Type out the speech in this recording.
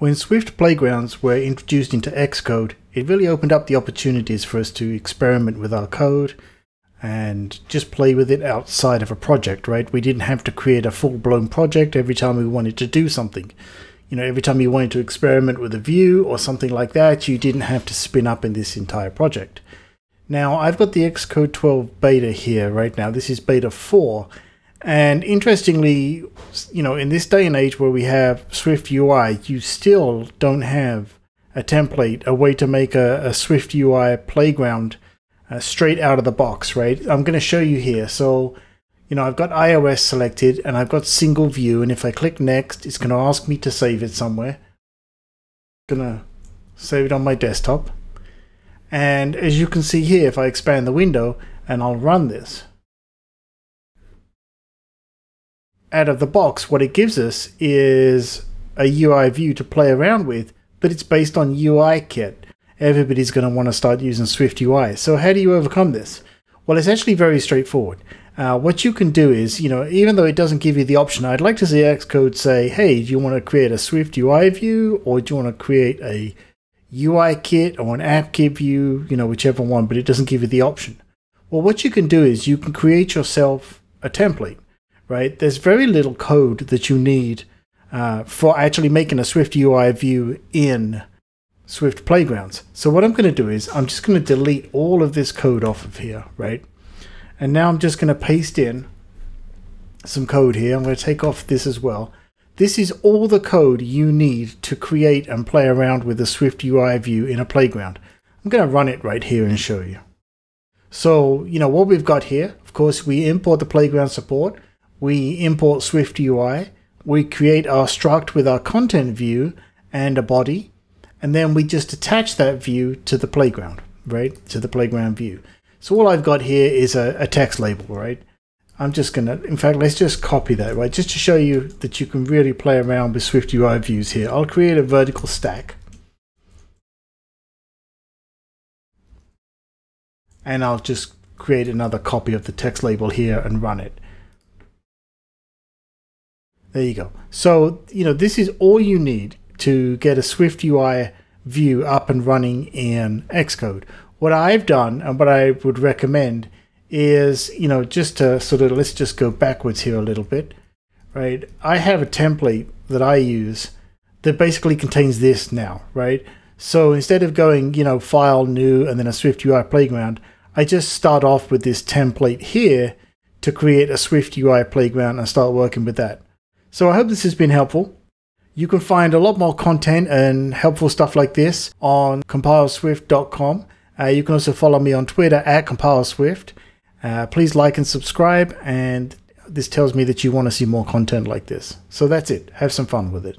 When Swift Playgrounds were introduced into Xcode, it really opened up the opportunities for us to experiment with our code and just play with it outside of a project, right? We didn't have to create a full blown project every time we wanted to do something. You know, every time you wanted to experiment with a view or something like that, you didn't have to spin up in this entire project. Now, I've got the Xcode 12 beta here right now. This is beta 4 and interestingly, you know, in this day and age where we have Swift UI, you still don't have a template, a way to make a, a Swift UI playground uh, straight out of the box, right? I'm going to show you here. So, you know, I've got iOS selected and I've got single view. And if I click next, it's going to ask me to save it somewhere. I'm going to save it on my desktop. And as you can see here, if I expand the window and I'll run this, out of the box, what it gives us is a UI view to play around with, but it's based on UIKit. Everybody's going to want to start using Swift UI. So how do you overcome this? Well, it's actually very straightforward. Uh, what you can do is, you know, even though it doesn't give you the option, I'd like to see Xcode say, hey, do you want to create a Swift UI view or do you want to create a UI kit or an app kit view, you know, whichever one, but it doesn't give you the option. Well, what you can do is you can create yourself a template right? There's very little code that you need uh, for actually making a Swift UI view in Swift Playgrounds. So what I'm going to do is I'm just going to delete all of this code off of here, right? And now I'm just going to paste in some code here. I'm going to take off this as well. This is all the code you need to create and play around with a Swift UI view in a playground. I'm going to run it right here and show you. So, you know, what we've got here, of course, we import the playground support we import Swift UI, we create our struct with our content view and a body, and then we just attach that view to the playground, right? To the playground view. So all I've got here is a, a text label, right? I'm just gonna, in fact, let's just copy that, right? Just to show you that you can really play around with Swift UI views here. I'll create a vertical stack. And I'll just create another copy of the text label here and run it. There you go. So, you know, this is all you need to get a Swift UI view up and running in Xcode. What I've done and what I would recommend is, you know, just to sort of, let's just go backwards here a little bit, right? I have a template that I use that basically contains this now, right? So instead of going, you know, file new and then a Swift UI playground, I just start off with this template here to create a Swift UI playground and start working with that. So I hope this has been helpful. You can find a lot more content and helpful stuff like this on compileswift.com. Uh, you can also follow me on Twitter at compileswift. Uh, please like and subscribe, and this tells me that you want to see more content like this. So that's it. Have some fun with it.